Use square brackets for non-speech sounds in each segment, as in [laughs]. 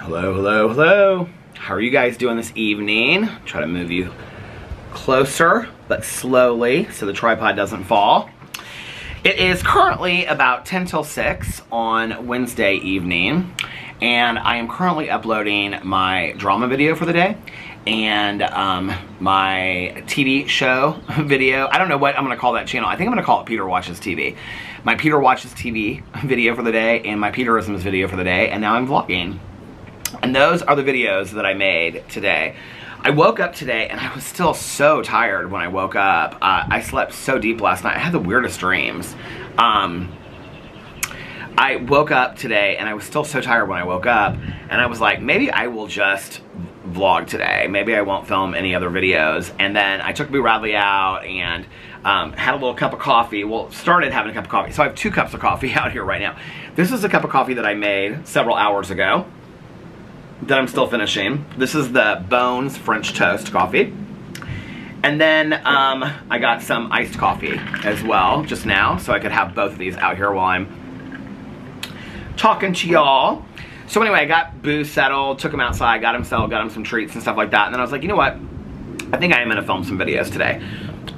Hello, hello, hello. How are you guys doing this evening? Try to move you closer, but slowly, so the tripod doesn't fall. It is currently about 10 till 6 on Wednesday evening, and I am currently uploading my drama video for the day and um, my TV show [laughs] video. I don't know what I'm going to call that channel. I think I'm going to call it Peter Watches TV. My Peter Watches TV [laughs] video for the day and my Peterisms video for the day, and now I'm vlogging. And those are the videos that I made today. I woke up today and I was still so tired when I woke up. Uh, I slept so deep last night. I had the weirdest dreams. Um, I woke up today and I was still so tired when I woke up and I was like, maybe I will just vlog today. Maybe I won't film any other videos. And then I took Boo Radley out and um, had a little cup of coffee. Well, started having a cup of coffee. So I have two cups of coffee [laughs] out here right now. This is a cup of coffee that I made several hours ago that I'm still finishing. This is the Bones French Toast coffee. And then um, I got some iced coffee as well just now, so I could have both of these out here while I'm talking to y'all. So anyway, I got Boo settled, took him outside, got him settled, got him some treats and stuff like that. And then I was like, you know what? I think I am gonna film some videos today.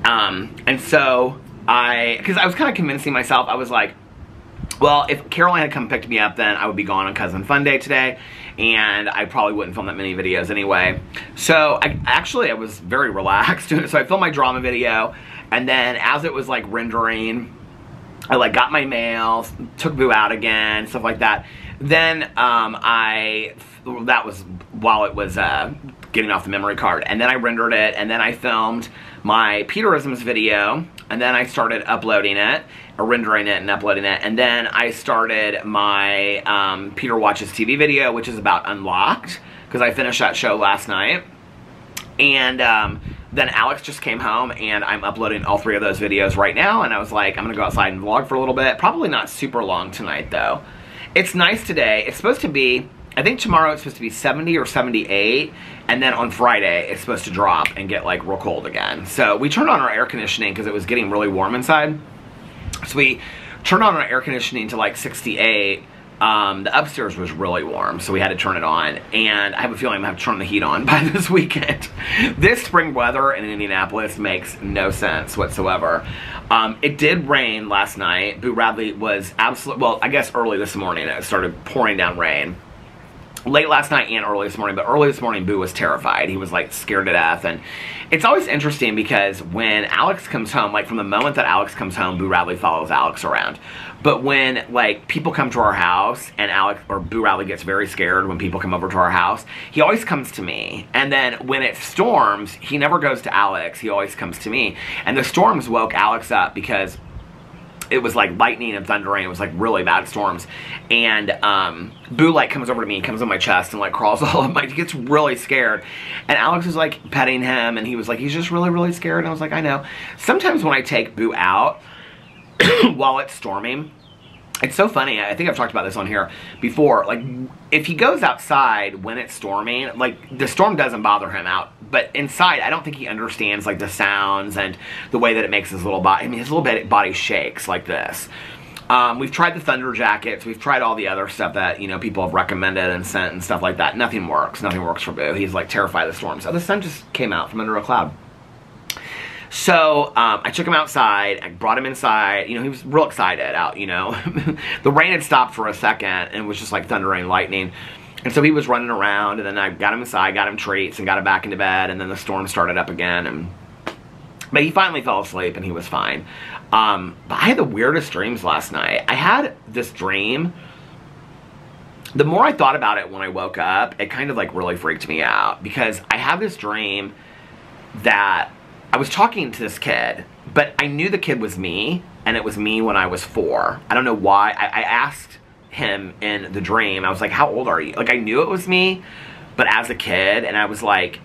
Um, and so I, because I was kind of convincing myself, I was like, well, if Caroline had come picked me up, then I would be gone on Cousin Fun Day today, and I probably wouldn't film that many videos anyway. So, I actually, I was very relaxed. [laughs] so I filmed my drama video, and then as it was like rendering, I like got my mail, took Boo out again, stuff like that. Then um, I, that was while it was uh, getting off the memory card. And then I rendered it, and then I filmed my Peterisms video, and then I started uploading it, rendering it and uploading it, and then I started my um, Peter Watches TV video, which is about Unlocked, because I finished that show last night. And um, then Alex just came home, and I'm uploading all three of those videos right now, and I was like, I'm going to go outside and vlog for a little bit. Probably not super long tonight, though. It's nice today. It's supposed to be I think tomorrow it's supposed to be 70 or 78, and then on Friday it's supposed to drop and get like real cold again. So we turned on our air conditioning because it was getting really warm inside. So we turned on our air conditioning to like 68. Um, the upstairs was really warm, so we had to turn it on. And I have a feeling I'm gonna have to turn the heat on [laughs] by this weekend. this spring weather in Indianapolis makes no sense whatsoever. Um, it did rain last night. Boo Radley was absolutely, well, I guess early this morning it started pouring down rain late last night and early this morning, but early this morning, Boo was terrified. He was like scared to death. And it's always interesting because when Alex comes home, like from the moment that Alex comes home, Boo Radley follows Alex around. But when like people come to our house and Alex or Boo Radley gets very scared when people come over to our house, he always comes to me. And then when it storms, he never goes to Alex. He always comes to me. And the storms woke Alex up because it was like lightning and thundering. It was like really bad storms. And um, Boo like comes over to me, comes on my chest and like crawls [laughs] all up my, he gets really scared. And Alex was like petting him and he was like, he's just really, really scared. And I was like, I know. Sometimes when I take Boo out [coughs] while it's storming, it's so funny. I think I've talked about this on here before. Like, if he goes outside when it's storming, like, the storm doesn't bother him out. But inside, I don't think he understands, like, the sounds and the way that it makes his little body. I mean, his little body shakes like this. Um, we've tried the thunder jackets. We've tried all the other stuff that, you know, people have recommended and sent and stuff like that. Nothing works. Nothing works for Boo. He's, like, terrified of the storm. So the sun just came out from under a cloud. So um, I took him outside, I brought him inside, you know, he was real excited out, you know. [laughs] the rain had stopped for a second and it was just like thunder and lightning. And so he was running around and then I got him inside, got him treats and got him back into bed and then the storm started up again and but he finally fell asleep and he was fine. Um, but I had the weirdest dreams last night. I had this dream. The more I thought about it when I woke up, it kind of like really freaked me out because I had this dream that I was talking to this kid, but I knew the kid was me, and it was me when I was four. I don't know why. I, I asked him in the dream, I was like, how old are you? Like, I knew it was me, but as a kid, and I was like,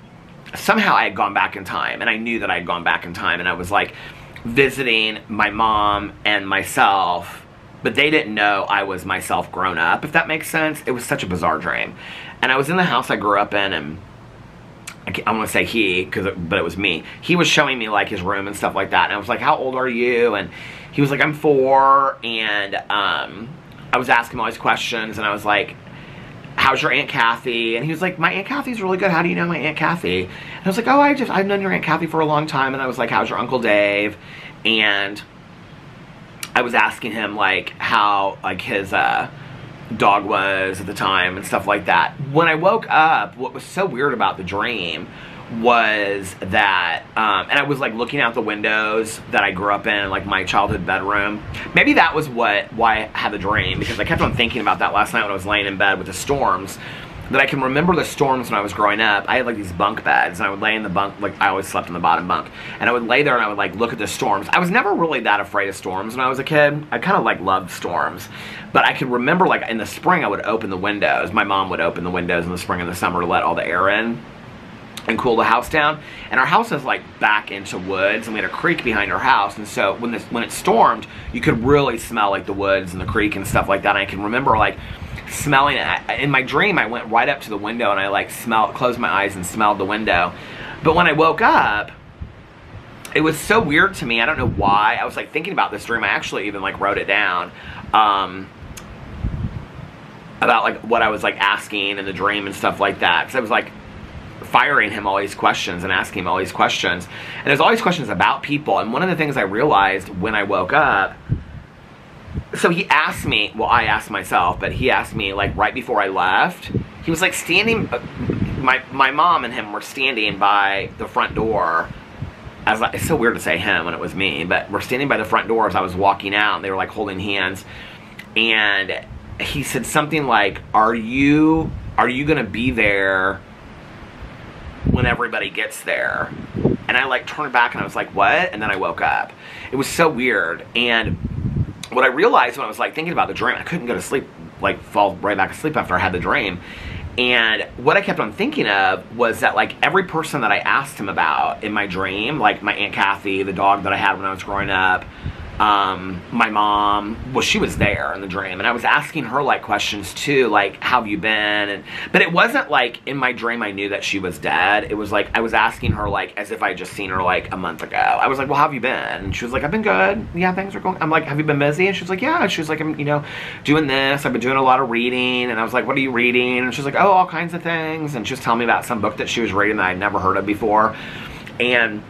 somehow I had gone back in time, and I knew that I had gone back in time, and I was like visiting my mom and myself, but they didn't know I was myself grown up, if that makes sense. It was such a bizarre dream. And I was in the house I grew up in, and I want to say he, cause it, but it was me. He was showing me like his room and stuff like that. And I was like, how old are you? And he was like, I'm four. And um, I was asking him all these questions. And I was like, how's your Aunt Kathy? And he was like, my Aunt Kathy's really good. How do you know my Aunt Kathy? And I was like, oh, I just, I've known your Aunt Kathy for a long time. And I was like, how's your Uncle Dave? And I was asking him like how like his uh, dog was at the time and stuff like that. When I woke up, what was so weird about the dream was that, um, and I was like looking out the windows that I grew up in, like my childhood bedroom. Maybe that was what why I had the dream because I kept on thinking about that last night when I was laying in bed with the storms. That I can remember the storms when I was growing up. I had like these bunk beds, and I would lay in the bunk like I always slept in the bottom bunk, and I would lay there and I would like look at the storms. I was never really that afraid of storms when I was a kid. I kind of like loved storms, but I could remember like in the spring I would open the windows. My mom would open the windows in the spring and the summer to let all the air in and cool the house down. And our house is like back into woods, and we had a creek behind our house. And so when this when it stormed, you could really smell like the woods and the creek and stuff like that. And I can remember like smelling it. In my dream, I went right up to the window and I like smelled, closed my eyes and smelled the window. But when I woke up, it was so weird to me. I don't know why. I was like thinking about this dream. I actually even like wrote it down. Um, about like what I was like asking in the dream and stuff like that. Because I was like, firing him all these questions and asking him all these questions. And there's all these questions about people. And one of the things I realized when I woke up, so he asked me, well, I asked myself, but he asked me like right before I left. He was like standing, uh, my, my mom and him were standing by the front door. As I, it's so weird to say him when it was me, but we're standing by the front door as I was walking out. And they were like holding hands. And he said something like, are you, are you to be there when everybody gets there. And I like turned back and I was like, what? And then I woke up. It was so weird. And what I realized when I was like thinking about the dream, I couldn't go to sleep, like fall right back asleep after I had the dream. And what I kept on thinking of was that like every person that I asked him about in my dream, like my Aunt Kathy, the dog that I had when I was growing up, um, my mom, well, she was there in the dream, and I was asking her like questions too, like how have you been? And but it wasn't like in my dream I knew that she was dead. It was like I was asking her like as if I just seen her like a month ago. I was like, well, how have you been? And she was like, I've been good. Yeah, things are going. I'm like, have you been busy? And she was like, yeah. And she was like, I'm you know doing this. I've been doing a lot of reading. And I was like, what are you reading? And she was like, oh, all kinds of things. And she was telling me about some book that she was reading that I'd never heard of before, and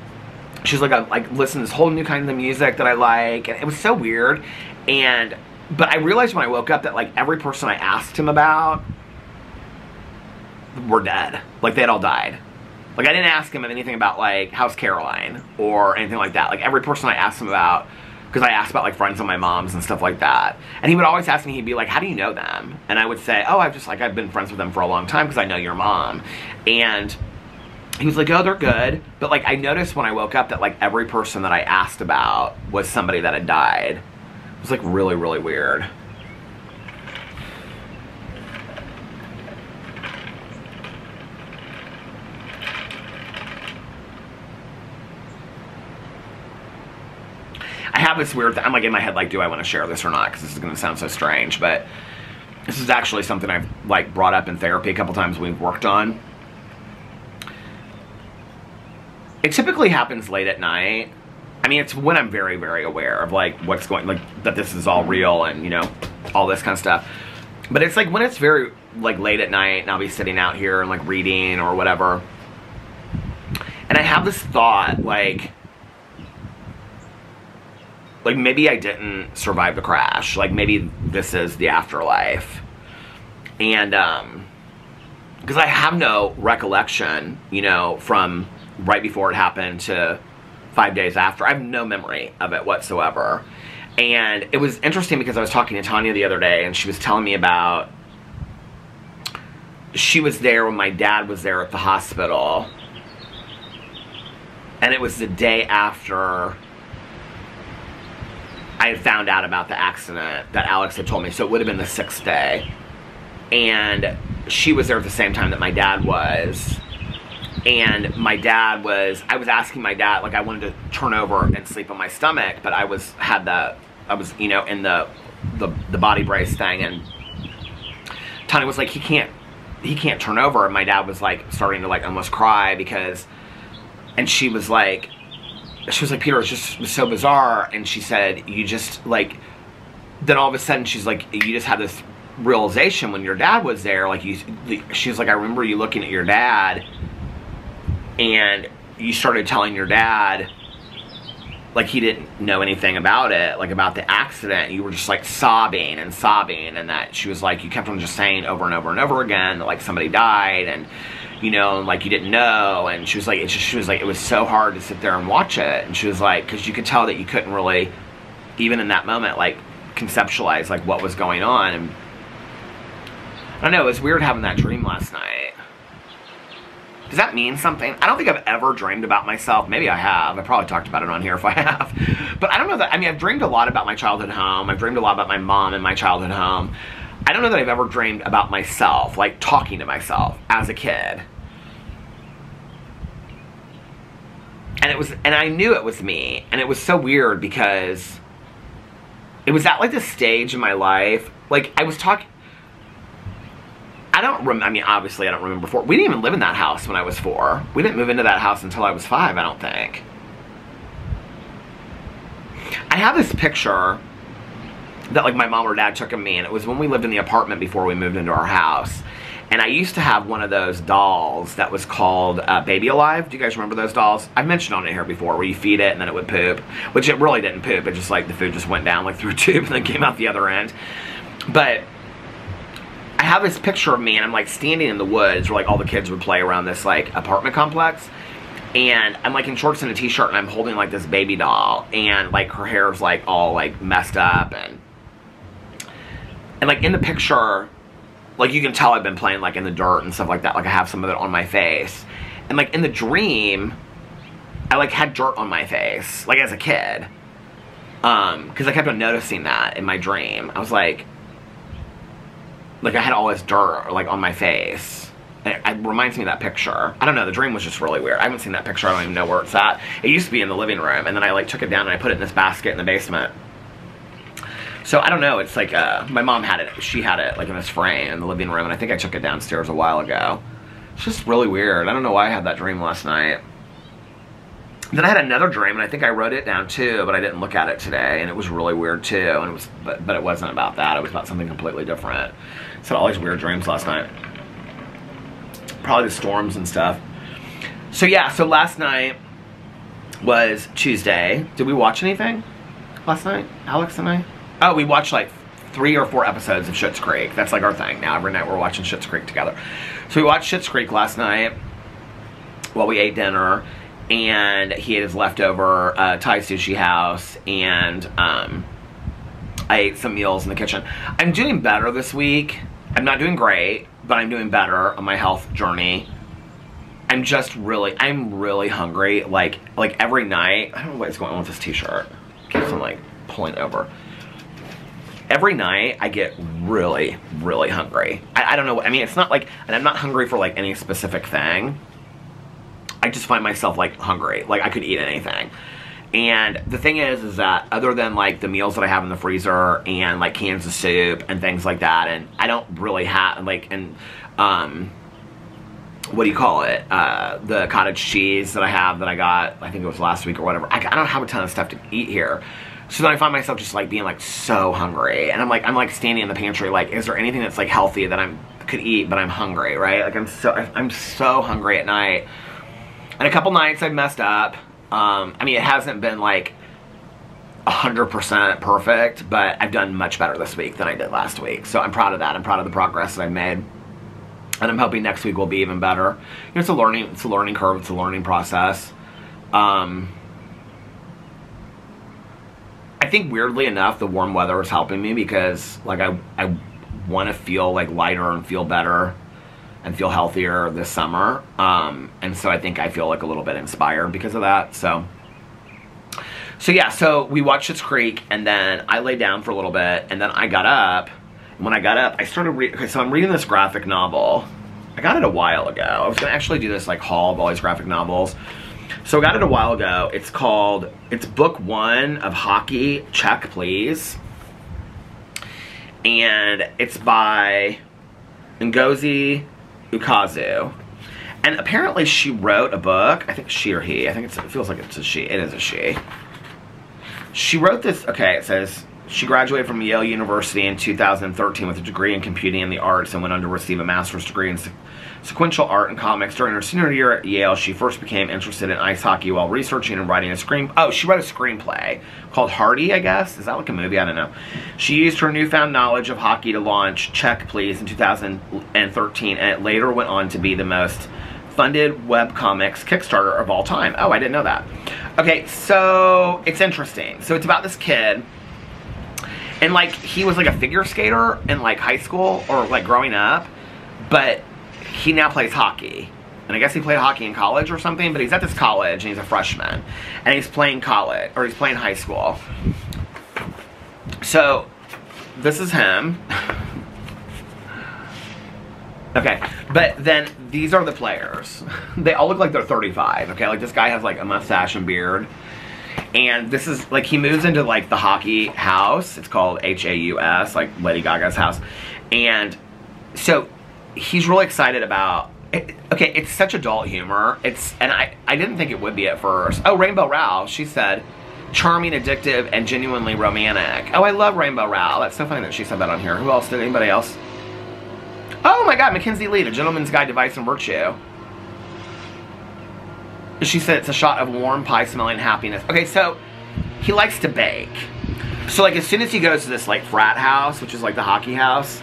she's like, I'm like listening to this whole new kind of music that I like, and it was so weird. And but I realized when I woke up that like every person I asked him about were dead. Like they had all died. Like I didn't ask him anything about like how's Caroline or anything like that. Like every person I asked him about because I asked about like friends of my mom's and stuff like that. And he would always ask me, he'd be like, how do you know them? And I would say, oh, I've just like, I've been friends with them for a long time because I know your mom. And he was like, oh, they're good. But like, I noticed when I woke up that like every person that I asked about was somebody that had died. It was like really, really weird. I have this weird, I'm like in my head like, do I want to share this or not? Because this is going to sound so strange. But this is actually something I've like brought up in therapy a couple times we've worked on. It typically happens late at night. I mean, it's when I'm very, very aware of like what's going, like that this is all real and you know, all this kind of stuff. But it's like when it's very like late at night and I'll be sitting out here and like reading or whatever. And I have this thought like, like maybe I didn't survive the crash. Like maybe this is the afterlife. And, um, because I have no recollection, you know, from right before it happened to five days after. I have no memory of it whatsoever. And it was interesting because I was talking to Tanya the other day and she was telling me about she was there when my dad was there at the hospital. And it was the day after I had found out about the accident that Alex had told me. So it would have been the sixth day. And she was there at the same time that my dad was and my dad was i was asking my dad like i wanted to turn over and sleep on my stomach but i was had the i was you know in the the, the body brace thing and tony was like he can't he can't turn over and my dad was like starting to like almost cry because and she was like she was like peter it's just was so bizarre and she said you just like then all of a sudden she's like you just had this realization when your dad was there. Like you, she's like, I remember you looking at your dad, and you started telling your dad like he didn't know anything about it, like about the accident. You were just like sobbing and sobbing, and that she was like, you kept on just saying over and over and over again that like somebody died, and you know, like you didn't know. And she was like, it's just, she was like, it was so hard to sit there and watch it. And she was like, because you could tell that you couldn't really, even in that moment, like conceptualize like what was going on. And I don't know, it was weird having that dream last night. Does that mean something? I don't think I've ever dreamed about myself. Maybe I have. I probably talked about it on here if I [laughs] have. But I don't know that, I mean, I've dreamed a lot about my childhood home. I've dreamed a lot about my mom and my childhood home. I don't know that I've ever dreamed about myself, like talking to myself as a kid. And it was, and I knew it was me. And it was so weird because it was at like this stage in my life. Like I was talking, I don't remember, I mean, obviously I don't remember before. We didn't even live in that house when I was four. We didn't move into that house until I was five, I don't think. I have this picture that like my mom or dad took of me and it was when we lived in the apartment before we moved into our house. And I used to have one of those dolls that was called uh, Baby Alive. Do you guys remember those dolls? I've mentioned on it here before where you feed it and then it would poop. Which it really didn't poop. It just like the food just went down like through a tube and then came out the other end. But have this picture of me and I'm like standing in the woods where like all the kids would play around this like apartment complex. And I'm like in shorts and a t-shirt and I'm holding like this baby doll and like her hair's like all like messed up and and like in the picture like you can tell I've been playing like in the dirt and stuff like that. Like I have some of it on my face. And like in the dream I like had dirt on my face like as a kid um because I kept on noticing that in my dream. I was like like I had all this dirt like on my face it, it reminds me of that picture. I don't know, the dream was just really weird. I haven't seen that picture, I don't even know where it's at. It used to be in the living room, and then I like took it down and I put it in this basket in the basement. So I don't know, it's like, uh, my mom had it, she had it like in this frame in the living room, and I think I took it downstairs a while ago. It's just really weird. I don't know why I had that dream last night. Then I had another dream, and I think I wrote it down too, but I didn't look at it today, and it was really weird too. And it was, but, but it wasn't about that. It was about something completely different. I had all these weird dreams last night probably the storms and stuff. So yeah, so last night was Tuesday. Did we watch anything last night, Alex and I? Oh, we watched like three or four episodes of Schitt's Creek. That's like our thing now. Every night we're watching Schitt's Creek together. So we watched Schitt's Creek last night while we ate dinner. And he ate his leftover uh, Thai sushi house. And um, I ate some meals in the kitchen. I'm doing better this week. I'm not doing great but I'm doing better on my health journey. I'm just really, I'm really hungry. Like, like every night, I don't know what's going on with this t-shirt. Keeps on like pulling over. Every night I get really, really hungry. I, I don't know, I mean, it's not like, and I'm not hungry for like any specific thing. I just find myself like hungry. Like I could eat anything. And the thing is, is that other than like the meals that I have in the freezer and like cans of soup and things like that, and I don't really have like, and um, what do you call it? Uh, the cottage cheese that I have that I got, I think it was last week or whatever. I, I don't have a ton of stuff to eat here. So then I find myself just like being like so hungry. And I'm like, I'm like standing in the pantry like, is there anything that's like healthy that I'm could eat, but I'm hungry, right? Like I'm so, I'm so hungry at night. And a couple nights I've messed up. Um, I mean, it hasn't been like 100% perfect, but I've done much better this week than I did last week. So I'm proud of that. I'm proud of the progress that I've made. And I'm hoping next week will be even better. You know, it's a learning, it's a learning curve, it's a learning process. Um, I think weirdly enough, the warm weather is helping me because like I, I want to feel like lighter and feel better and feel healthier this summer. Um, and so I think I feel like a little bit inspired because of that. So, so yeah, so we watched Schitt's Creek and then I lay down for a little bit and then I got up. When I got up, I started reading, okay, so I'm reading this graphic novel. I got it a while ago. I was gonna actually do this like haul of all these graphic novels. So I got it a while ago. It's called, it's book one of Hockey, check please. And it's by Ngozi Ukazu. And apparently she wrote a book. I think she or he. I think it feels like it's a she. It is a she. She wrote this. Okay, it says she graduated from Yale University in 2013 with a degree in computing and the arts and went on to receive a master's degree in sequential art and comics. During her senior year at Yale, she first became interested in ice hockey while researching and writing a screen. Oh, she wrote a screenplay called Hardy, I guess. Is that like a movie? I don't know. She used her newfound knowledge of hockey to launch Check Please in 2013, and it later went on to be the most funded web comics Kickstarter of all time. Oh, I didn't know that. Okay, so it's interesting. So it's about this kid and like he was like a figure skater in like high school or like growing up but he now plays hockey. And I guess he played hockey in college or something, but he's at this college and he's a freshman. And he's playing college, or he's playing high school. So, this is him. [laughs] okay, but then these are the players. [laughs] They all look like they're 35, okay? Like this guy has like a mustache and beard. And this is, like, he moves into, like, the hockey house. It's called H-A-U-S, like Lady Gaga's house. And so he's really excited about it, okay, it's such adult humor. It's and I I didn't think it would be at first. Oh, Rainbow Rowell, she said, charming, addictive, and genuinely romantic. Oh, I love Rainbow Rowell. That's so funny that she said that on here. Who else did? Anybody else? Oh my God, Mackenzi Lee, The Gentleman's Guide to Vice and Virtue. She said it's a shot of warm pie smelling happiness. Okay, so he likes to bake. So like as soon as he goes to this like frat house, which is like the hockey house,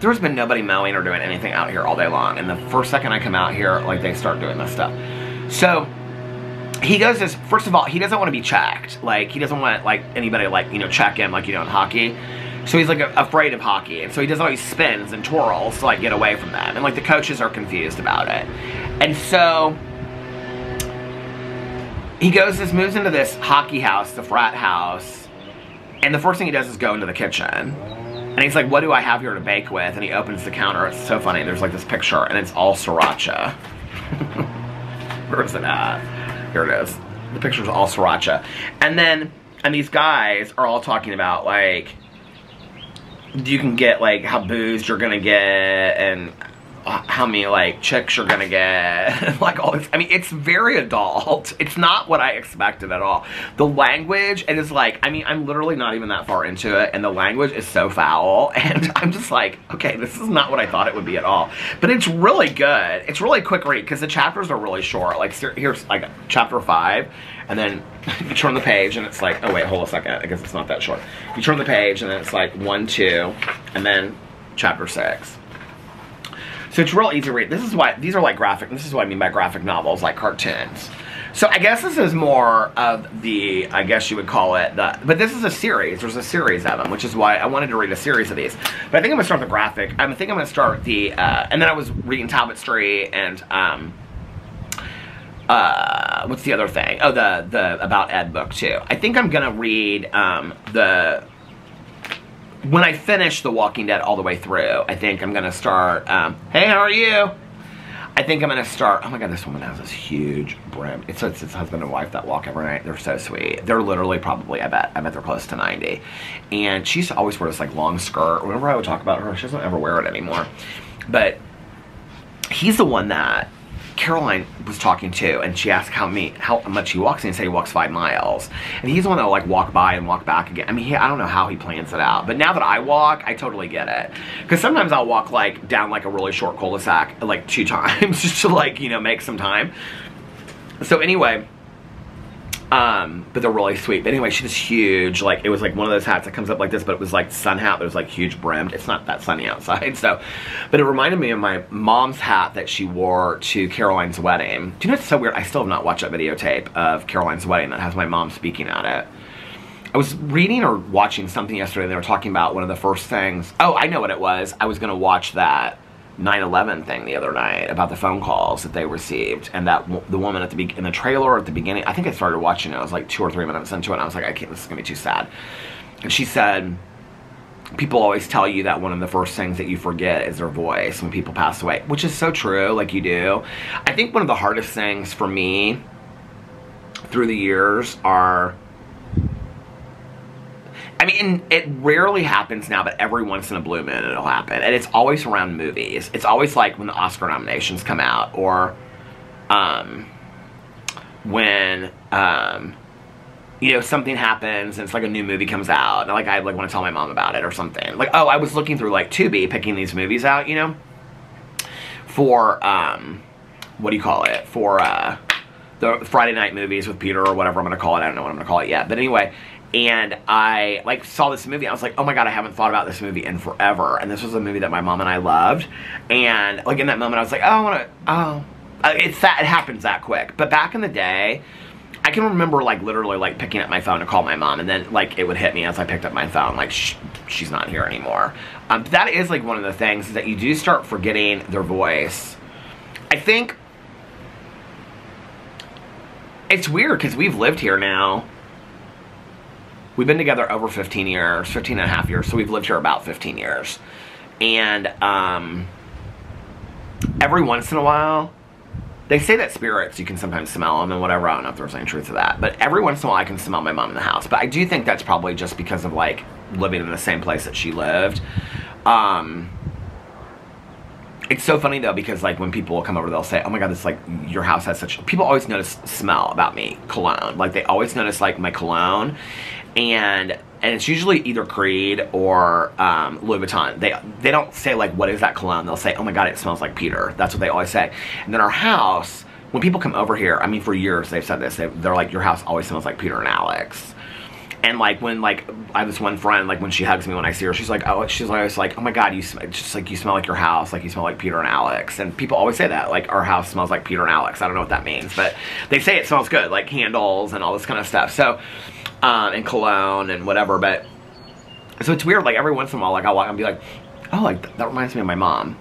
there's been nobody mowing or doing anything out here all day long. And the first second I come out here, like they start doing this stuff. So he goes this, first of all, he doesn't want to be checked. Like he doesn't want like anybody like, you know, check him like you know in hockey. So he's like afraid of hockey. And so he does all these spins and twirls to like get away from them. And like the coaches are confused about it. And so he goes, this moves into this hockey house, the frat house. And the first thing he does is go into the kitchen and he's like, what do I have here to bake with? And he opens the counter. It's so funny. There's like this picture and it's all sriracha. [laughs] Where is it at? Here it is. The picture's all sriracha. And then, and these guys are all talking about like, you can get like how boozed you're gonna get and how many like chicks you're gonna get. [laughs] Like all this i mean it's very adult. [laughs] It's not what i expected at all. The language it is like i mean i'm literally not even that far into it and the language is so foul [laughs] and i'm just like okay this is not what i thought it would be at all. But it's really good. It's really quick read because the chapters are really short. Like here's like chapter five and then you turn the page and it's like oh wait hold a second. I guess it's not that short. You turn the page and then it's like one two and then chapter six so it's real easy to read. This is why, these are like graphic, this is what I mean by graphic novels, like cartoons. So I guess this is more of the, I guess you would call it, the, but this is a series. There's a series of them, which is why I wanted to read a series of these. But I think I'm going to start the graphic. I think I'm going to start the, uh, and then I was reading Talbot Street and, um, uh, what's the other thing? Oh, the, the About Ed book too. I think I'm going to read, um, the, when I finish The Walking Dead all the way through, I think I'm gonna start, um, hey, how are you? I think I'm gonna start, oh my god, this woman has this huge brim. It's, it's husband and wife that walk every night. They're so sweet. They're literally probably, I bet, I bet they're close to 90. And she used to always wear this like long skirt. Whenever I would talk about her, she doesn't ever wear it anymore. But he's the one that Caroline was talking to, and she asked how me how much he walks, and he said he walks five miles. And he's the one that like walk by and walk back again. I mean, he, I don't know how he plans it out, but now that I walk, I totally get it. Because sometimes I'll walk like down like a really short cul-de-sac like two [laughs] times just to like you know make some time. So anyway, um, but they're really sweet. But anyway, she was huge. Like, it was like one of those hats that comes up like this, but it was like sun hat. It was like huge brimmed. It's not that sunny outside, [laughs] so. But it reminded me of my mom's hat that she wore to Caroline's wedding. Do you know what's so weird? I still have not watched that videotape of Caroline's wedding that has my mom speaking at it. I was reading or watching something yesterday and they were talking about one of the first things. Oh, I know what it was. I was going to watch that 9/11 thing the other night about the phone calls that they received, and that the woman at the be- in the trailer at the beginning. I think I started watching it. I was like two or three minutes into it. and I was like, I can't. This is gonna be too sad. And she said, people always tell you that one of the first things that you forget is their voice when people pass away, which is so true. Like you do. I think one of the hardest things for me through the years are I mean, it rarely happens now, but every once in a blue moon it'll happen. And it's always around movies. It's always like when the Oscar nominations come out or um, when, um, you know, something happens and it's like a new movie comes out. And like I like want to tell my mom about it or something. Like, oh, I was looking through like Tubi picking these movies out, you know, for um what do you call it? For uh the Friday night movies with Peter or whatever I'm gonna call it. I don't know what I'm gonna call it yet. But anyway, and I like saw this movie. I was like, oh my god, I haven't thought about this movie in forever. And this was a movie that my mom and I loved. And like in that moment, I was like, oh, I want to. Oh, uh, it's that it happens that quick. But back in the day, I can remember like literally like picking up my phone to call my mom, and then like it would hit me as I picked up my phone, like Shh, she's not here anymore. Um, that is like one of the things that you do start forgetting their voice. I think it's weird because we've lived here now. We've been together over 15 years, 15 and a half years, so we've lived here about 15 years. And um, every once in a while, they say that spirits, you can sometimes smell them and whatever. I don't know if there's any truth to that. But every once in a while, I can smell my mom in the house. But I do think that's probably just because of, like, living in the same place that she lived. Um, it's so funny, though, because, like, when people come over, they'll say, oh, my God, this, like, your house has such... People always notice smell about me, cologne. Like, they always notice, like, my cologne. And and it's usually either Creed or um, Louis Vuitton. They they don't say like what is that cologne. They'll say, oh my god, it smells like Peter. That's what they always say. And then our house, when people come over here, I mean for years they've said this. They, they're like, your house always smells like Peter and Alex. And like when like I have this one friend like when she hugs me when I see her, she's like, oh, she's always like, oh my god, you smell just like you smell like your house, like you smell like Peter and Alex. And people always say that like our house smells like Peter and Alex. I don't know what that means, but they say it smells good, like candles and all this kind of stuff. So um, and cologne and whatever. But so it's weird. Like every once in a while, like I'll walk and be like, oh, like that reminds me of my mom.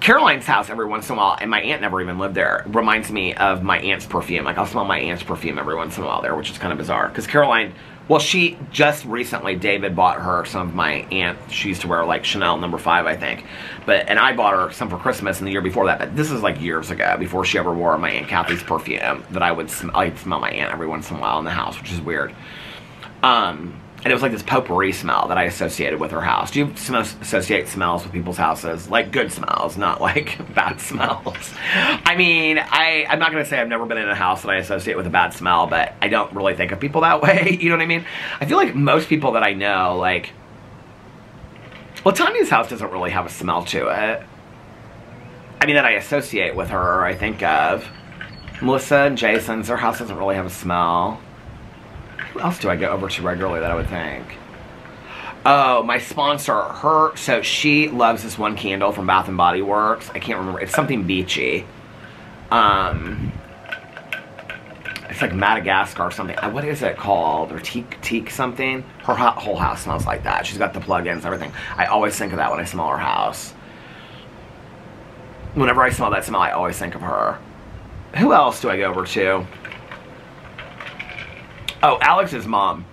Caroline's house every once in a while, and my aunt never even lived there, reminds me of my aunt's perfume. Like, I'll smell my aunt's perfume every once in a while there, which is kind of bizarre. Because Caroline, well, she just recently, David bought her some of my aunt, she used to wear like Chanel number five, I think. But, and I bought her some for Christmas in the year before that, but this is like years ago, before she ever wore my Aunt Kathy's perfume, that I would, sm I'd smell my aunt every once in a while in the house, which is weird. Um, and it was like this potpourri smell that I associated with her house. Do you associate smells with people's houses? Like good smells, not like [laughs] bad smells. I mean, I, I'm not going to say I've never been in a house that I associate with a bad smell, but I don't really think of people that [laughs] way. You know what I mean? I feel like most people that I know, like, well, Tanya's house doesn't really have a smell to it. I mean, that I associate with her or I think of. Melissa and Jason's, their house doesn't really have a smell. Who else do I go over to regularly that I would think? Oh, my sponsor, her, so she loves this one candle from Bath & Body Works. I can't remember. It's something beachy. Um, it's like Madagascar or something. Uh, what is it called? Or teak, teak something? Her whole house smells like that. She's got the plug-ins, everything. I always think of that when I smell her house. Whenever I smell that smell, I always think of her. Who else do I go over to? Oh, Alex's mom.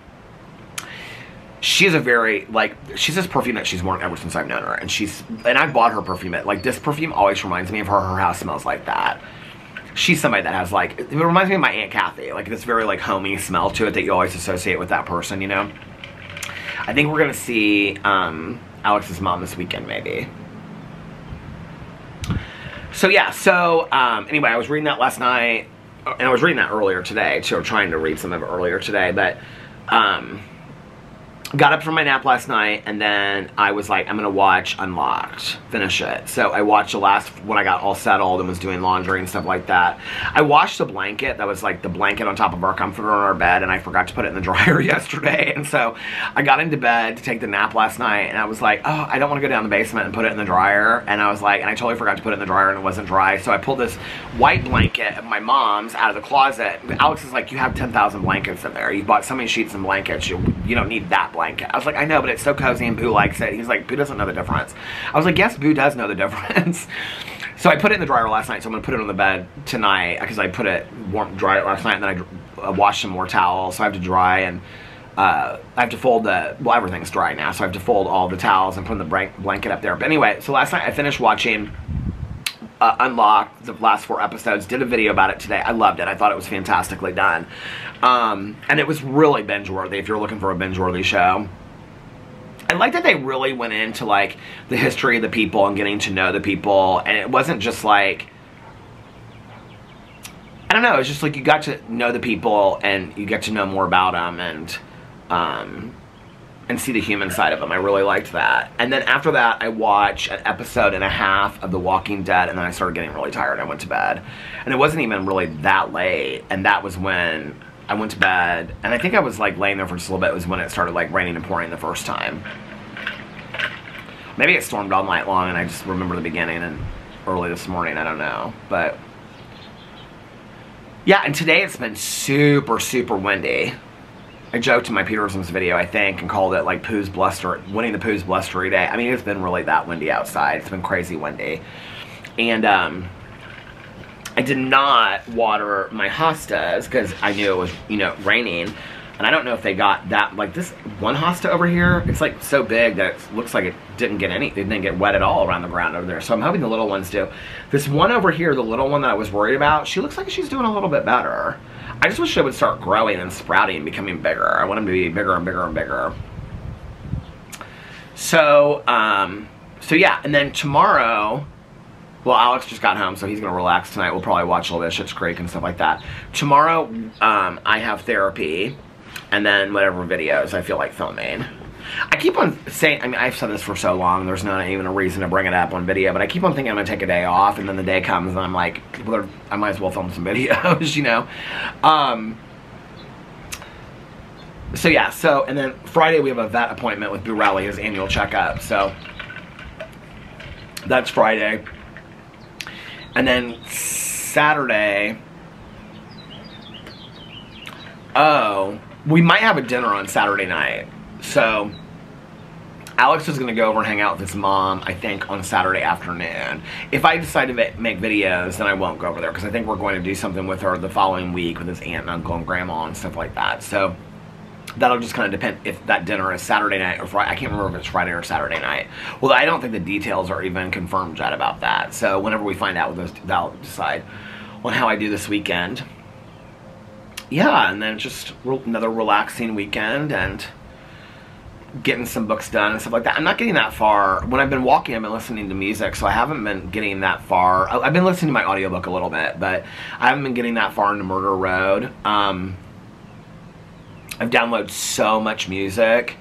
She's a very, like, she's this perfume that she's worn ever since I've known her. And she's, and I bought her perfume. Like, this perfume always reminds me of her. Her house smells like that. She's somebody that has, like, it reminds me of my Aunt Kathy. Like, this very, like, homey smell to it that you always associate with that person, you know? I think we're going to see um, Alex's mom this weekend, maybe. So, yeah. So, um, anyway, I was reading that last night and I was reading that earlier today, too, trying to read some of it earlier today, but um, got up from my nap last night and then I was like, I'm gonna watch Unlocked, finish it. So I watched the last, when I got all settled and was doing laundry and stuff like that. I washed the blanket, that was like the blanket on top of our comforter on our bed and I forgot to put it in the [laughs] dryer yesterday. And so I got into bed to take the nap last night and I was like, oh, I don't wanna go down the basement and put it in the dryer. And I was like, and I totally forgot to put it in the dryer and it wasn't dry. So I pulled this white blanket of my mom's out of the closet. Alex is like, you have 10,000 blankets in there. You bought so many sheets and blankets, you, you don't need that blanket. I was like, I know, but it's so cozy and Boo likes it. He's like, Boo doesn't know the difference. I was like, yes, Boo does know the difference. [laughs] so I put it in the dryer last night, so I'm to put it on the bed tonight because I put it warm, dry it last night, and then I uh, washed some more towels, so I have to dry and uh, I have to fold the, well, everything's dry now, so I have to fold all the towels and put the blanket up there. But anyway, so last night I finished watching uh, Unlocked, the last four episodes, did a video about it today. I loved it. I thought it was fantastically done. Um, and it was really binge-worthy if you're looking for a binge-worthy show. I like that they really went into like the history of the people and getting to know the people and it wasn't just like I don't know. It's just like you got to know the people and you get to know more about them and um, and see the human side of them. I really liked that. And then after that, I watched an episode and a half of The Walking Dead, and then I started getting really tired. I went to bed, and it wasn't even really that late. And that was when I went to bed, and I think I was like laying there for just a little bit. Was when it started like raining and pouring the first time. Maybe it stormed all night long, and I just remember the beginning and early this morning. I don't know, but yeah. And today it's been super, super windy. I joked in my Peterisms video, I think, and called it like Pooh's Bluster, Winnie the Pooh's Blustery Day. I mean, it's been really that windy outside. It's been crazy windy. And um, I did not water my hostas because I knew it was, you know, raining. And I don't know if they got that, like this one hosta over here, it's like so big that it looks like it didn't get any, it didn't get wet at all around the ground over there. So I'm hoping the little ones do. This one over here, the little one that I was worried about, she looks like she's doing a little bit better. I just wish it would start growing and sprouting and becoming bigger. I want them to be bigger and bigger and bigger. So, um, so yeah, and then tomorrow, well, Alex just got home, so he's gonna relax tonight. We'll probably watch a little bit of Schitt's Creek and stuff like that. Tomorrow, um, I have therapy, and then whatever videos I feel like filming. I keep on saying, I mean, I've said this for so long, there's not even a reason to bring it up on video, but I keep on thinking I'm going to take a day off, and then the day comes, and I'm like, I might as well film some [laughs] videos, you know? Um, so yeah, so, and then Friday we have a vet appointment with Boo Radley, his annual checkup, so that's Friday. And then Saturday, oh, we might have a dinner on Saturday night. So Alex is going to go over and hang out with his mom, I think, on Saturday afternoon. If I decide to make videos, then I won't go over there because I think we're going to do something with her the following week with his aunt and uncle and grandma and stuff like that. So that'll just kind of depend if that dinner is Saturday night or Friday. I can't remember if it's Friday or Saturday night. Well, I don't think the details are even confirmed yet about that. So whenever we find out, those, that'll decide on how I do this weekend. Yeah, and then just another relaxing weekend and getting some books done and stuff like that. I'm not getting that far. When I've been walking, I've been listening to music, so I haven't been getting that far. I've been listening to my audiobook a little bit, but I haven't been getting that far into Murder Road. Um, I've downloaded so much music.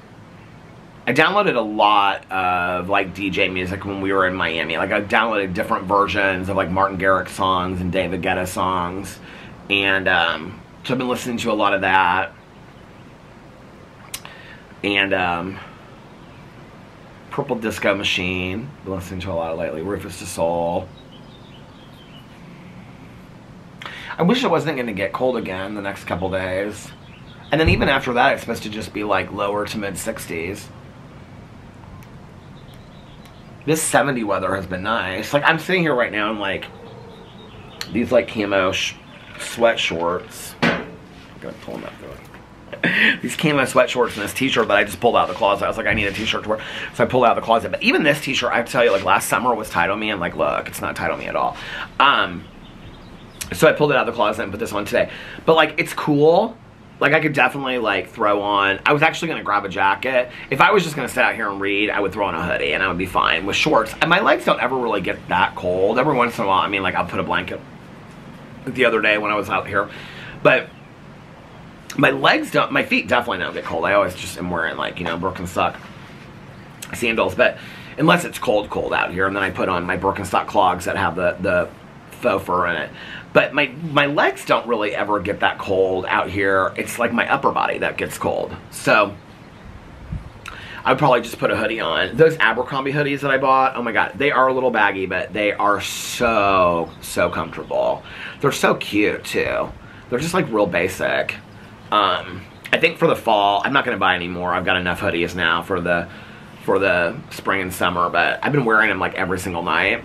I downloaded a lot of like DJ music when we were in Miami. Like I downloaded different versions of like Martin Garrix songs and David Guetta songs. And um, so I've been listening to a lot of that and um, Purple Disco Machine. Been listening to a lot lately. Rufus Du Sol. I wish it wasn't going to get cold again the next couple days. And then even after that, it's supposed to just be like lower to mid 60s. This 70 weather has been nice. Like I'm sitting here right now in like these like camo sweat shorts. I'm gonna pull them up [laughs] these camo sweat shorts and this t-shirt that I just pulled out of the closet. I was like, I need a t-shirt to wear. So I pulled out of the closet. But even this t-shirt, I tell you, like last summer was tight on me. And like, look, it's not tight on me at all. Um, so I pulled it out of the closet and put this on today. But like, it's cool. Like I could definitely like throw on, I was actually gonna grab a jacket. If I was just gonna sit out here and read, I would throw on a hoodie and I would be fine with shorts. And my legs don't ever really get that cold. Every once in a while, I mean like I'll put a blanket the other day when I was out here. But my legs don't, my feet definitely don't get cold. I always just am wearing like, you know, Birkenstock sandals. But unless it's cold, cold out here, and then I put on my Birkenstock clogs that have the, the faux fur in it. But my, my legs don't really ever get that cold out here. It's like my upper body that gets cold. So I would probably just put a hoodie on. Those Abercrombie hoodies that I bought, oh my god, they are a little baggy, but they are so, so comfortable. They're so cute too. They're just like real basic. Um, I think for the fall, I'm not going to buy any more. I've got enough hoodies now for the for the spring and summer, but I've been wearing them like every single night.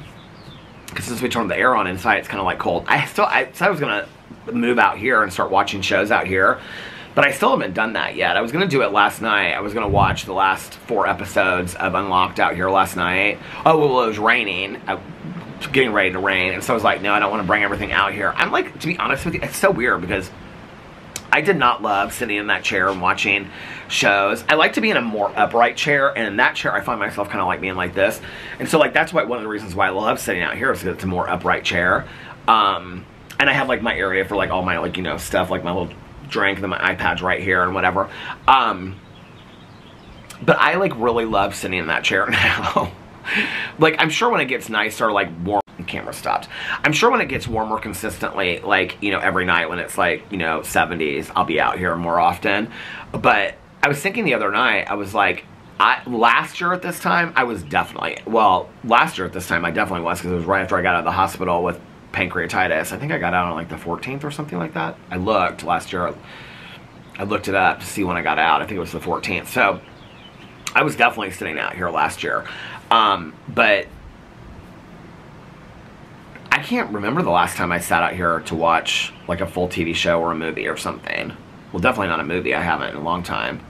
Because since we turned the air on inside, it's kind of like cold. I still, I I was going to move out here and start watching shows out here, but I still haven't done that yet. I was going to do it last night. I was going to watch the last four episodes of Unlocked out here last night. Oh, well, it was raining. I, getting ready to rain, and so I was like, no, I don't want to bring everything out here. I'm like, to be honest with you, it's so weird because I did not love sitting in that chair and watching shows. I like to be in a more upright chair, and in that chair, I find myself kind of like being like this. And so, like, that's why one of the reasons why I love sitting out here is because it's a more upright chair. Um, and I have like my area for like all my like you know stuff like my little drink and then my iPad's right here and whatever. Um, but I like really love sitting in that chair [laughs] now. like I'm sure when it gets nicer, like warm, camera stopped. I'm sure when it gets warmer consistently, like you know every night when it's like you know 70s, I'll be out here more often. But I was thinking the other night, I was like, I, last year at this time, I was definitely, well, last year at this time, I definitely was because it was right after I got out of the hospital with pancreatitis. I think I got out on like the 14th or something like that. I looked last year. I looked it up to see when I got out. I think it was the 14th. So I was definitely sitting out here last year. Um, but I can't remember the last time I sat out here to watch like a full TV show or a movie or something. Well, definitely not a movie. I haven't in a long time.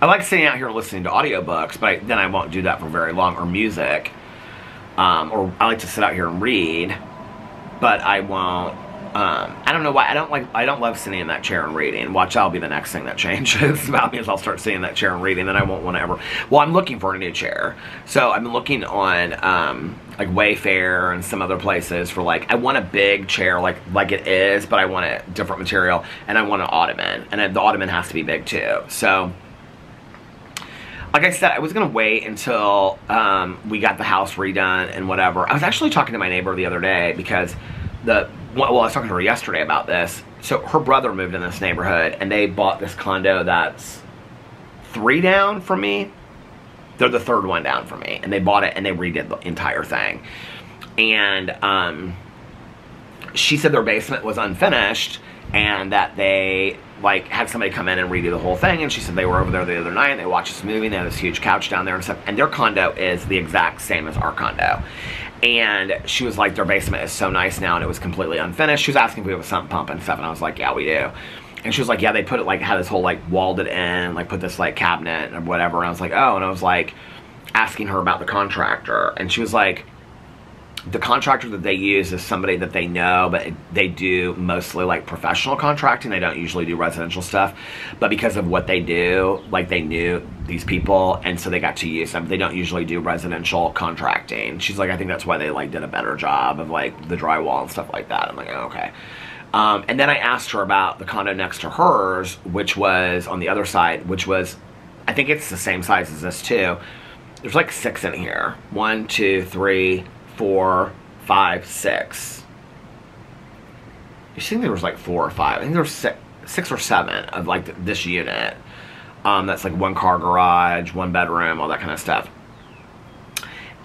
I like sitting out here listening to audiobooks, but I, then I won't do that for very long, or music. Um, or I like to sit out here and read, but I won't. Um, I don't know why. I don't like. I don't love sitting in that chair and reading. Watch, that'll be the next thing that changes [laughs] about me is I'll start sitting in that chair and reading. Then I won't want to ever. Well, I'm looking for a new chair, so I've been looking on um, like Wayfair and some other places for like. I want a big chair like like it is, but I want a different material, and I want an ottoman, and the ottoman has to be big too. So like I said, I was to wait until um, we got the house redone and whatever. I was actually talking to my neighbor the other day because the, well, I was talking to her yesterday about this. So her brother moved in this neighborhood and they bought this condo that's three down from me. They're the third one down from me. And they bought it and they redid the entire thing. And um, she said their basement was unfinished and that they like had somebody come in and redo the whole thing and she said they were over there the other night and they watched this movie and they had this huge couch down there and stuff and their condo is the exact same as our condo and she was like their basement is so nice now and it was completely unfinished. She was asking if we have a sump pump and stuff and I was like yeah we do. And she was like yeah they put it like had this whole like walled it in like put this like cabinet or whatever and I was like oh and I was like asking her about the contractor and she was like the contractor that they use is somebody that they know, but they do mostly like professional contracting. They don't usually do residential stuff, but because of what they do, like they knew these people, and so they got to use them. They don't usually do residential contracting. She's like, I think that's why they like did a better job of like the drywall and stuff like that. I'm like, oh, okay. Um, and then I asked her about the condo next to hers, which was on the other side, which was, I think it's the same size as this too. There's like six in here. One, two, three, four, five, six. You think there was like four or five. I think there was six, six or seven of like this unit. Um, that's like one car garage, one bedroom, all that kind of stuff.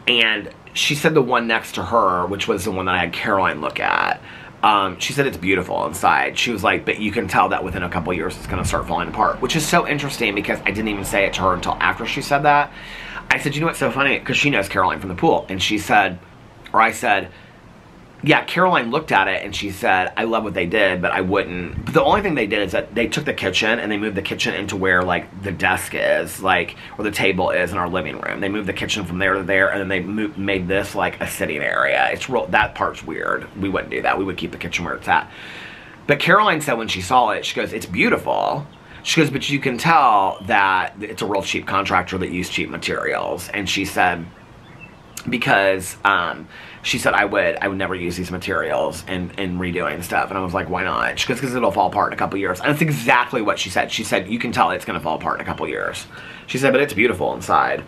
And she said the one next to her, which was the one that I had Caroline look at, um, she said it's beautiful inside. She was like, but you can tell that within a couple years it's going to start falling apart, which is so interesting because I didn't even say it to her until after she said that. I said, you know what's so funny? Because she knows Caroline from the pool. And she said, or I said, yeah, Caroline looked at it and she said, I love what they did, but I wouldn't. But the only thing they did is that they took the kitchen and they moved the kitchen into where like the desk is, like, or the table is in our living room. They moved the kitchen from there to there and then they moved, made this like a sitting area. It's real, that part's weird. We wouldn't do that. We would keep the kitchen where it's at. But Caroline said when she saw it, she goes, it's beautiful. She goes, but you can tell that it's a real cheap contractor that used cheap materials. And she said, because um, she said I would I would never use these materials in, in redoing stuff. And I was like, why not? She goes, because it'll fall apart in a couple years. And that's exactly what she said. She said, you can tell it's going to fall apart in a couple years. She said, but it's beautiful inside.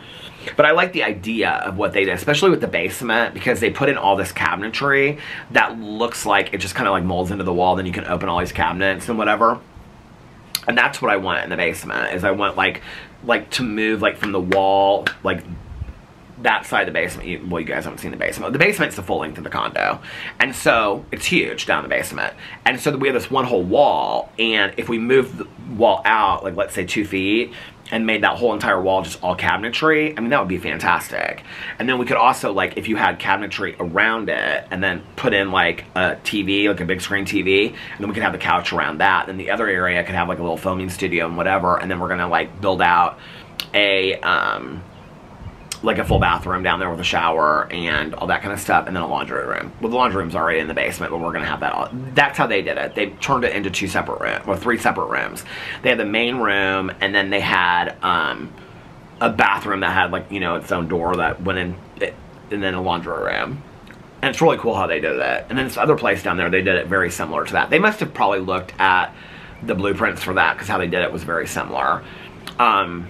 But I like the idea of what they did, especially with the basement, because they put in all this cabinetry that looks like it just kind of like molds into the wall. Then you can open all these cabinets and whatever. And that's what I want in the basement, is I want like, like to move like from the wall, like that side of the basement, you, well, you guys haven't seen the basement. The basement's the full length of the condo. And so it's huge down the basement. And so we have this one whole wall. And if we move the wall out, like let's say two feet, and made that whole entire wall just all cabinetry, I mean, that would be fantastic. And then we could also, like, if you had cabinetry around it, and then put in, like, a TV, like a big screen TV, and then we could have the couch around that. Then the other area could have, like, a little filming studio and whatever, and then we're gonna, like, build out a, um, like a full bathroom down there with a shower and all that kind of stuff, and then a laundry room. Well, the laundry room's already in the basement, but we're gonna have that all. That's how they did it. They turned it into two separate rooms, or three separate rooms. They had the main room, and then they had, um, a bathroom that had like, you know, its own door that went in, it, and then a laundry room. And it's really cool how they did it. And then this other place down there, they did it very similar to that. They must have probably looked at the blueprints for that because how they did it was very similar. Um,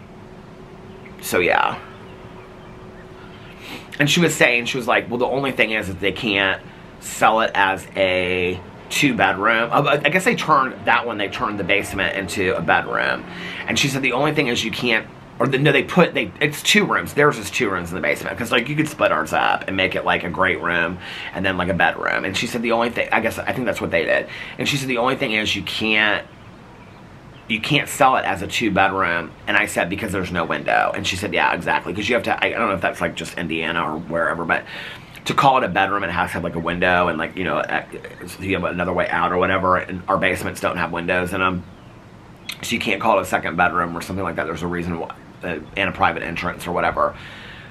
so yeah. And she was saying, she was like, well, the only thing is that they can't sell it as a two bedroom. Uh, I guess they turned that one, they turned the basement into a bedroom. And she said the only thing is you can't or the, no, they put they it's two rooms. Theirs is two rooms in the basement because like you could split ours up and make it like a great room and then like a bedroom. And she said the only thing I guess I think that's what they did. And she said the only thing is you can't you can't sell it as a two bedroom. And I said because there's no window. And she said yeah exactly because you have to I, don't know if that's like just Indiana or wherever, but to call it a bedroom, it has to have like a window and like you know you have another way out or whatever. And our basements don't have windows in them. So you can't call it a second bedroom or something like that. There's a reason why uh, and a private entrance or whatever.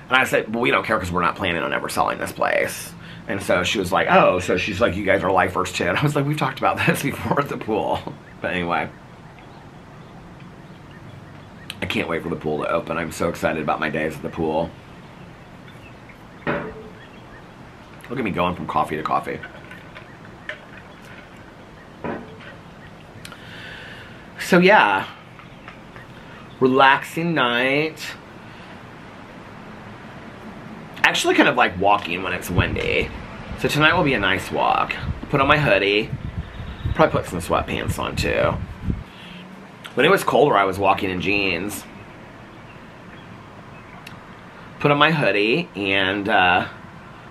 And I said, well, we don't care because we're not planning on ever selling this place. And so she was like, oh, so she's like, you guys are lifers too. [laughs] And I was like, we've talked about this [laughs] before at the pool. But anyway. I can't wait for the pool to open. I'm so excited about my days at the pool. Look at me going from coffee to coffee. So yeah, relaxing night. Actually kind of like walking when it's windy. So tonight will be a nice walk. Put on my hoodie. Probably put some sweatpants on too. When it was colder, I was walking in jeans. Put on my hoodie and uh,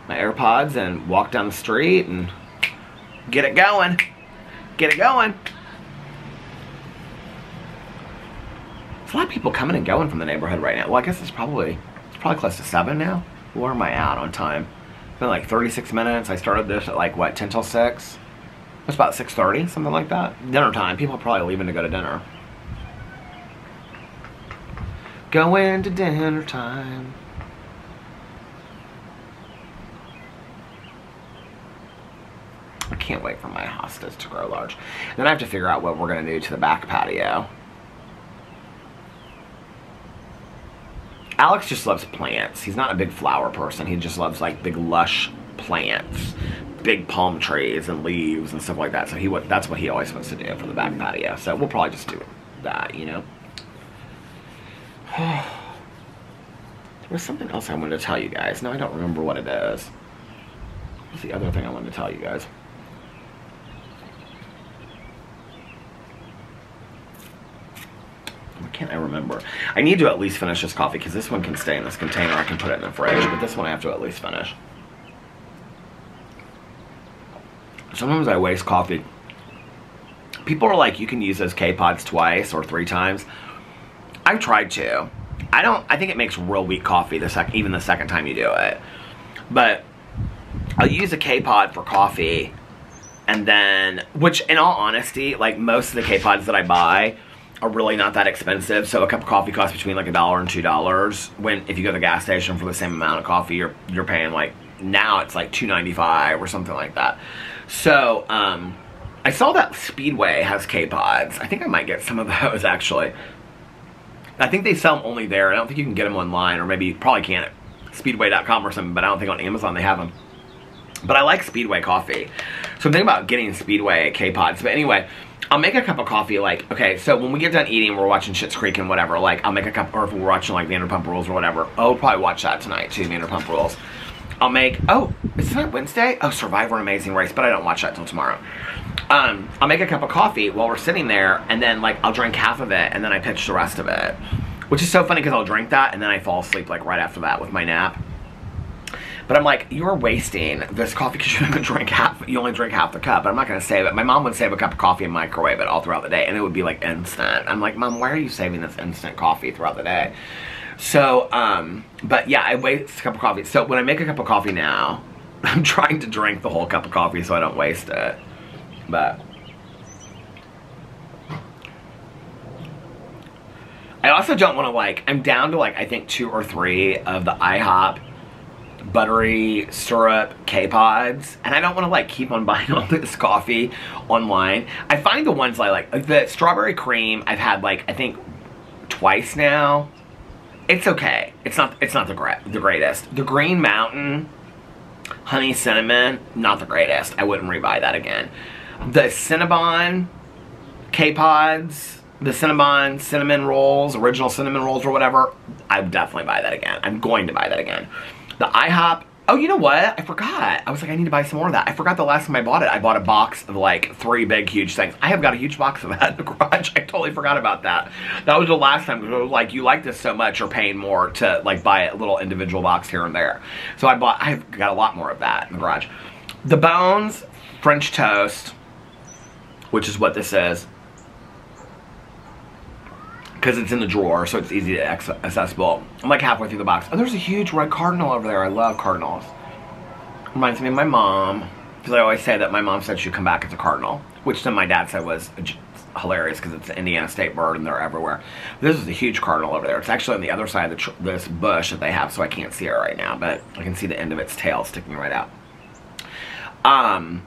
my AirPods and walk down the street and get it going. Get it going. There's a lot of people coming and going from the neighborhood right now. Well, I guess it's probably it's probably close to seven now. Where am I at on time? It's been like 36 minutes. I started this at like what 10 till six. It's about 6:30, something like that. Dinner time. People are probably leaving to go to dinner. Going to dinner time. I can't wait for my hostas to grow large. Then I have to figure out what we're going to do to the back patio. Alex just loves plants. He's not a big flower person. He just loves like big lush plants, big palm trees and leaves and stuff like that. So he that's what he always wants to do for the back patio. So we'll probably just do that, you know. [sighs] there was something else I wanted to tell you guys. No, I don't remember what it is. What's the other thing I wanted to tell you guys? Why can't I remember? I need to at least finish this coffee because this one can stay in this container. I can put it in the fridge, but this one I have to at least finish. Sometimes I waste coffee. People are like, you can use those K-Pods twice or three times. I've tried to. I don't, I think it makes real weak coffee the sec even the second time you do it. But I'll use a K-Pod for coffee and then, which in all honesty, like most of the K-Pods that I buy, are really not that expensive. So a cup of coffee costs between like a dollar and two dollars. When if you go to the gas station for the same amount of coffee, you're you're paying like now it's like two ninety five or something like that. So um, I saw that Speedway has K pods. I think I might get some of [laughs] those actually. I think they sell them only there. I don't think you can get them online, or maybe you probably can't at Speedway.com or something. But I don't think on Amazon they have them. But I like Speedway coffee, so I'm thinking about getting Speedway K pods. But anyway. I'll make a cup of coffee, like, okay, so when we get done eating, we're watching Schitt's Creek and whatever, like, I'll make a cup, or if we're watching, like, Vanderpump Rules or whatever, I'll probably watch that tonight, too, Vanderpump Rules. I'll make, oh, is tonight Wednesday? Oh, Survivor Amazing Race, but I don't watch that till tomorrow. Um, I'll make a cup of coffee while we're sitting there, and then, like, I'll drink half of it, and then I pitch the rest of it. Which is so funny, because I'll drink that, and then I fall asleep, like, right after that with my nap. But I'm like, you're wasting this coffee because you only drink half. You only drink half the cup. But I'm not gonna save it. My mom would save a cup of coffee and microwave it all throughout the day, and it would be like instant. I'm like, mom, why are you saving this instant coffee throughout the day? So, um, but yeah, I waste a cup of coffee. So when I make a cup of coffee now, [laughs] I'm trying to drink the whole cup of coffee so I don't waste it. But I also don't want to like, I'm down to like, I think two or three of the IHOP buttery syrup K-Pods, and I don't want to like keep on [laughs] buying all this coffee online. I find the ones I like, the strawberry cream I've had like, I think twice now. it's okay. It's not it's not the great the greatest. The Green Mountain honey cinnamon, not the greatest. I wouldn't rebuy that again. The Cinnabon K-Pods, the Cinnabon cinnamon rolls, original cinnamon rolls or whatever, I would definitely buy that again. I'm going to buy that again. The IHOP Oh, you know what? I forgot. I was like, I need to buy some more of that. I forgot the last time I bought it. I bought a box of like three big, huge things. I have got a huge box of that in the [laughs] garage. I totally forgot about that. That was the last time because was like, you like this so much, you're paying more to like buy a little individual box here and there. So I bought, I've got a lot more of that in the garage. The Bones French Toast, which is what this is because it's in the drawer, so it's easy to accessible. I'm like halfway through the box. Oh, there's a huge red cardinal over there. I love cardinals. Reminds me of my mom, because I always say that my mom said she'd come back as a cardinal, which then my dad said was hilarious because it's an Indiana state bird and they're everywhere. This is a huge cardinal over there. It's actually on the other side of this bush that they have, so I can't see it right now, but I can see the end of its tail sticking right out. Um,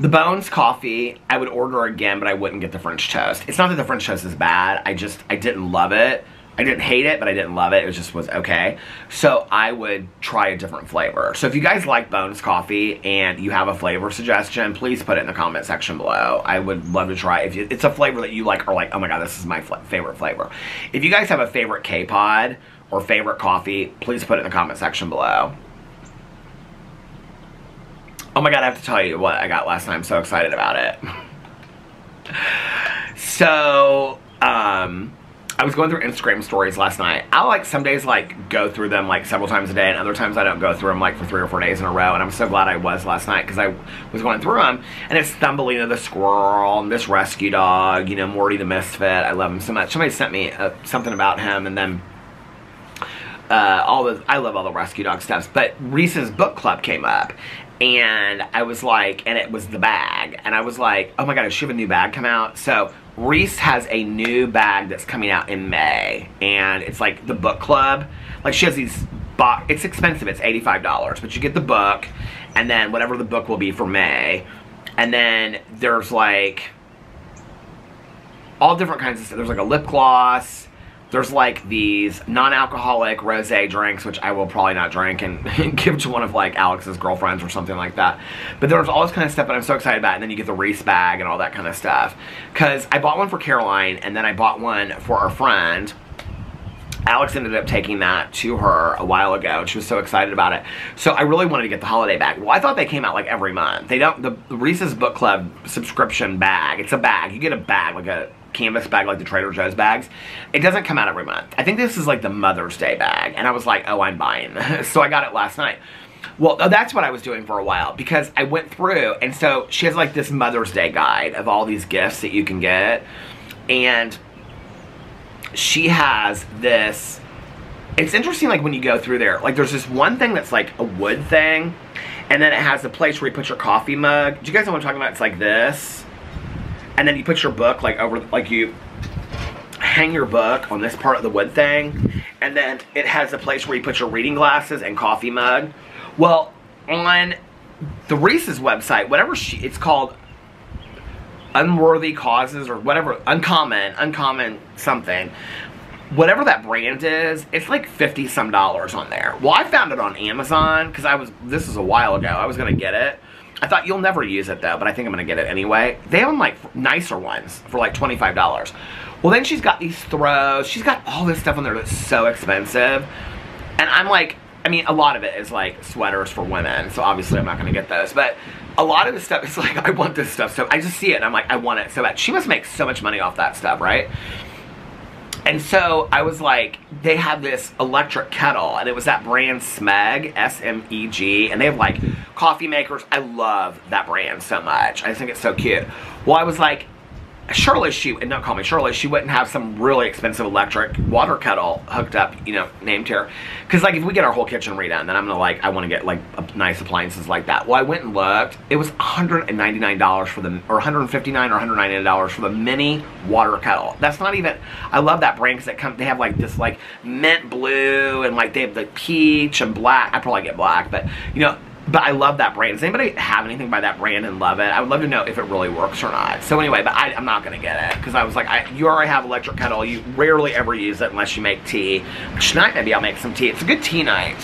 the Bones coffee, I would order again, but I wouldn't get the French toast. It's not that the French toast is bad. I just, I didn't love it. I didn't hate it, but I didn't love it. It just was okay. So I would try a different flavor. So if you guys like Bones coffee and you have a flavor suggestion, please put it in the comment section below. I would love to try. If it's a flavor that you like or like, oh my god, this is my favorite flavor. If you guys have a favorite K-Pod or favorite coffee, please put it in the comment section below. Oh my god, I have to tell you what I got last night. I'm so excited about it. so, um, I was going through Instagram stories last night. I like some days like go through them like several times a day and other times I don't go through them like for three or four days in a row and I'm so glad I was last night because I was going through them and it's Thumbelina the squirrel and this rescue dog, you know, Morty the misfit. I love him so much. Somebody sent me uh, something about him and then uh, all the I love all the rescue dog stuff. But Reese's book club came up, and I was like, and it was the bag, and I was like, oh my god, does have a new bag come out? So Reese has a new bag that's coming out in May, and it's like the book club. Like she has these box. It's expensive. It's eighty five dollars, but you get the book, and then whatever the book will be for May, and then there's like all different kinds of stuff. There's like a lip gloss there's like these non-alcoholic rosé drinks, which I will probably not drink [laughs] and give to one of like Alex's girlfriends or something like that. But there's all this kind of stuff that I'm so excited about. And then you get the Reese bag and all that kind of stuff. Because I bought one for Caroline and then I bought one for our friend. Alex ended up taking that to her a while ago. and She was so excited about it. So I really wanted to get the holiday bag. Well, I thought they came out like every month. They don't, the Reese's Book Club subscription bag, it's a bag. You get a bag, like a canvas bag like the Trader Joe's bags. It doesn't come out every month. I think this is like the Mother's Day bag. And I was like, oh, I'm buying this. [laughs] so I got it last night. Well, oh, that's what I was doing for a while because I went through and so she has like this Mother's Day guide of all these gifts that you can get. And she has this, it's interesting like when you go through there, like there's this one thing that's like a wood thing and then it has the place where you put your coffee mug. Do you guys know what I'm talking about? It's like this and then you put your book like over, like you hang your book on this part of the wood thing, and then it has a place where you put your reading glasses and coffee mug. Well, on the Reese's website, whatever she, it's called unworthy causes or whatever, uncommon, uncommon something. Whatever that brand is, it's like 50 some dollars on there. Well, I found it on Amazon because I was, this is a while ago, I was going to get it. I thought you'll never use it though, but I think I'm gonna get it anyway. They own like nicer ones for like $25. Well then she's got these throws, she's got all this stuff on there that's so expensive. And I'm like, I mean, a lot of it is like sweaters for women, so obviously I'm not gonna get those, but a lot of the stuff is [laughs] like, I want this stuff so, I just see it and I'm like, I want it so bad. She must make so much money off that stuff, right? And so I was like, they have this electric kettle, and it was that brand Smeg, S-M-E-G, and they have like coffee makers. I love that brand so much. I think it's so cute. Well, I was like, surely she, and don't call me Shirley, she wouldn't have some really expensive electric water kettle hooked up, you know, named here. Because, like, if we get our whole kitchen redone, then I'm going to, like, I want to get, like, nice appliances like that. Well, I went and looked. It was $199 for the, or 159 or $199 for the mini water kettle. That's not even, I love that brand because it come, they have, like, this, like, mint blue and, like, they have the peach and black. I probably get black, but, you know, But I love that brand. Does anybody have anything by that brand and love it? I would love to know if it really works or not. So anyway, but I, am not going to get it because I was like, I, you already have electric kettle. You rarely ever use it unless you make tea. Tonight maybe I'll make some tea. It's a good tea night.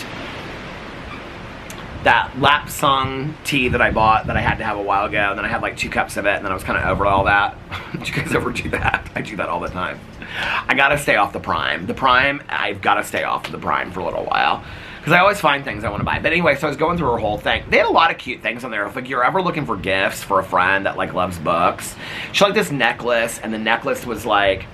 That Lapsang tea that I bought that I had to have a while ago. And then I had like two cups of it and then I was kind of over all that. [laughs] Did you guys ever do that? I do that all the time. I got to stay off the Prime. The Prime, I've got to stay off of the Prime for a little while because I always find things I want to buy. But anyway, so I was going through her whole thing. They had a lot of cute things on there. If like you're ever looking for gifts for a friend that like loves books, she liked this necklace, and the necklace was like,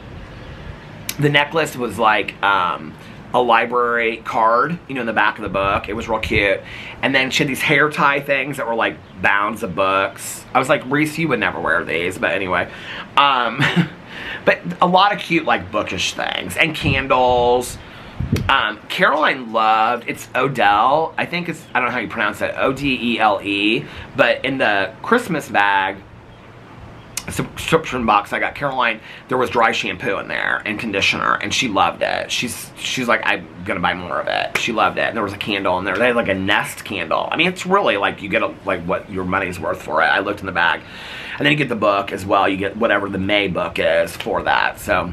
the necklace was like um, a library card, you know, in the back of the book. It was real cute. And then she had these hair tie things that were like bounds of books. I was like, Reese, you would never wear these, but anyway. Um, [laughs] but a lot of cute like bookish things and candles. Um, Caroline loved, it's Odell, I think it's, I don't know how you pronounce it, O-D-E-L-E. But in the Christmas bag, subscription box I got Caroline, there was dry shampoo in there and conditioner, and she loved it. She's she's like, I'm gonna buy more of it. She loved it. And there was a candle in there. They had like a Nest candle. I mean, it's really like you get a, like what your money's worth for it. I looked in the bag, and then you get the book as well. You get whatever the May book is for that. So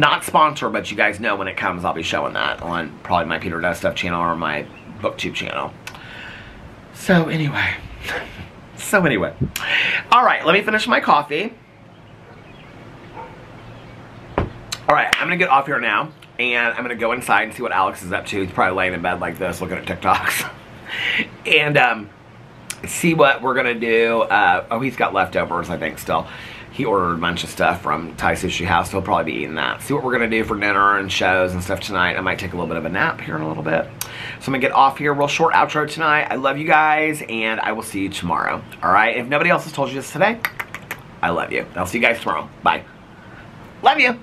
not sponsored, but you guys know when it comes, I'll be showing that on probably my Peter Does Stuff channel or my BookTube channel. So anyway, [laughs] so anyway. All right, let me finish my coffee. All right, I'm gonna get off here now, and I'm gonna go inside and see what Alex is up to. He's probably laying in bed like this, looking at TikToks. [laughs] and um, see what we're gonna do. Uh, oh, he's got leftovers, I think, still he ordered a bunch of stuff from Thai Sushi House, so he'll probably be eating that. See what we're gonna do for dinner and shows and stuff tonight. I might take a little bit of a nap here in a little bit. So I'm gonna get off here, real short outro tonight. I love you guys, and I will see you tomorrow. All right, if nobody else has told you this today, I love you. I'll see you guys tomorrow. Bye. Love you.